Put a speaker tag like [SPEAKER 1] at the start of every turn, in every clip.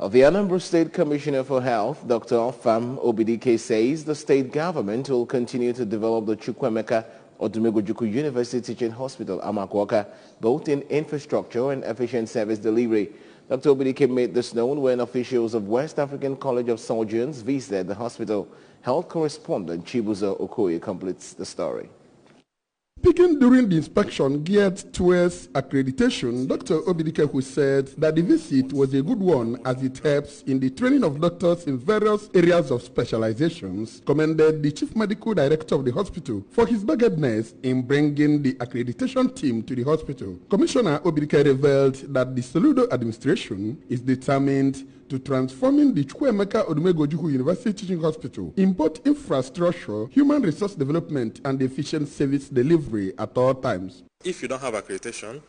[SPEAKER 1] The Anambra State Commissioner for Health, Dr. Afam Obidike, says the state government will continue to develop the Chukwemeka Odumegojuku University Teaching Hospital, Amakwoka, both in infrastructure and efficient service delivery. Dr. Obidike made this known when officials of West African College of Surgeons visited the hospital. Health correspondent Chibuzo Okoye completes the story.
[SPEAKER 2] Speaking during the inspection geared towards accreditation, Dr. Obidike who said that the visit was a good one as it helps in the training of doctors in various areas of specializations, commended the Chief Medical Director of the hospital for his doggedness in bringing the accreditation team to the hospital. Commissioner Obidike revealed that the Soludo administration is determined to transforming the Chukwuemeka Odumegwu Ojukwu University Teaching Hospital in both infrastructure, human resource development, and efficient service delivery at all times.
[SPEAKER 3] If you don't have accreditation,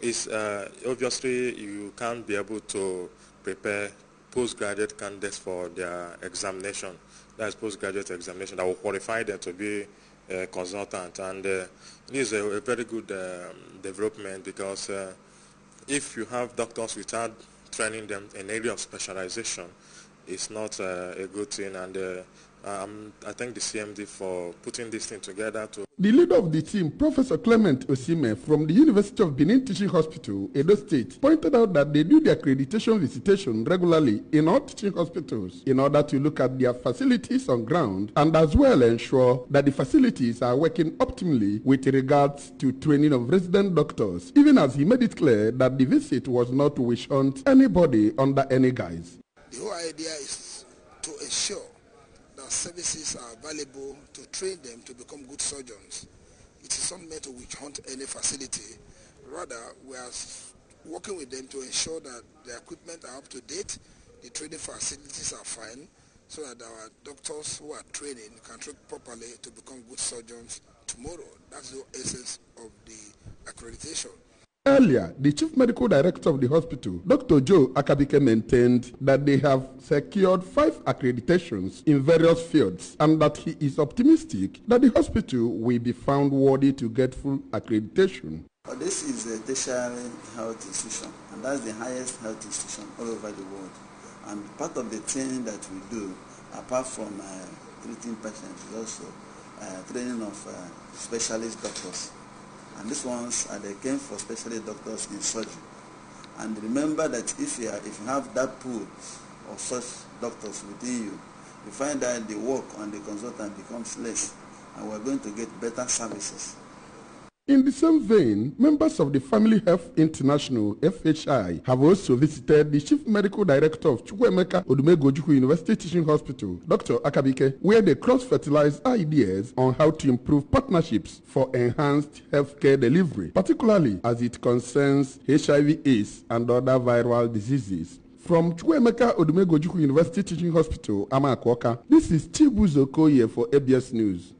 [SPEAKER 3] it's uh, obviously you can't be able to prepare postgraduate candidates for their examination. That's postgraduate examination that will qualify them to be a consultant. And uh, this is a, a very good um, development because uh, if you have doctors without training them in area of specialization is not uh, a good thing. And uh, um, I thank the CMD for putting this thing together to
[SPEAKER 2] The leader of the team, Professor Clement Osime from the University of Benin Teaching Hospital, Edo State, pointed out that they do the accreditation visitation regularly in all teaching hospitals in order to look at their facilities on ground and as well ensure that the facilities are working optimally with regards to training of resident doctors, even as he made it clear that the visit was not to wish hunt anybody under any guise.
[SPEAKER 4] The whole idea is to ensure that services are available to train them to become good surgeons. It is not meant to witch hunt any facility. Rather, we are working with them to ensure that the equipment are up to date, the training facilities are fine, so that our doctors who are training can train properly to become good surgeons tomorrow. That's the essence of the accreditation.
[SPEAKER 2] Earlier, the chief medical director of the hospital, Dr. Joe Akabike, maintained that they have secured five accreditations in various fields and that he is optimistic that the hospital will be found worthy to get full accreditation.
[SPEAKER 5] This is a tertiary health institution, and that's the highest health institution all over the world. And part of the thing that we do, apart from uh, treating patients, is also uh, training of uh, specialist doctors. And these ones are they came for specialist doctors in surgery. And remember that if you, are, if you have that pool of such doctors within you, you find that the work on the consultant becomes less, and we're going to get better services.
[SPEAKER 2] In the same vein, members of the Family Health International FHI have also visited the Chief Medical Director of Chukwemeka Odumegojuku University Teaching Hospital, Dr. Akabike, where they cross-fertilize ideas on how to improve partnerships for enhanced healthcare delivery, particularly as it concerns HIV/AIDS and other viral diseases. From Chukwemeka Odumegojuku University Teaching Hospital, Amakwoka, this is Chibuzo Koye for ABS News.